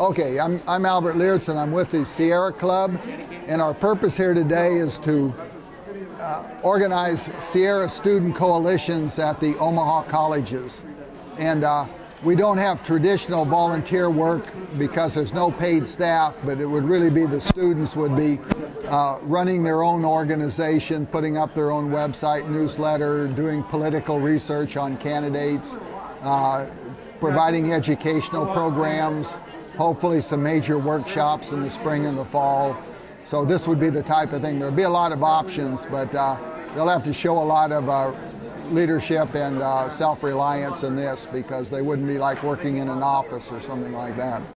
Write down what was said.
Okay, I'm, I'm Albert Leertz and I'm with the Sierra Club. And our purpose here today is to uh, organize Sierra student coalitions at the Omaha colleges. And uh, we don't have traditional volunteer work because there's no paid staff, but it would really be the students would be uh, running their own organization, putting up their own website, newsletter, doing political research on candidates, providing educational programs, hopefully some major workshops in the spring and the fall. So this would be the type of thing. There'll be a lot of options, but uh, they'll have to show a lot of uh, leadership and uh, self-reliance in this because they wouldn't be like working in an office or something like that.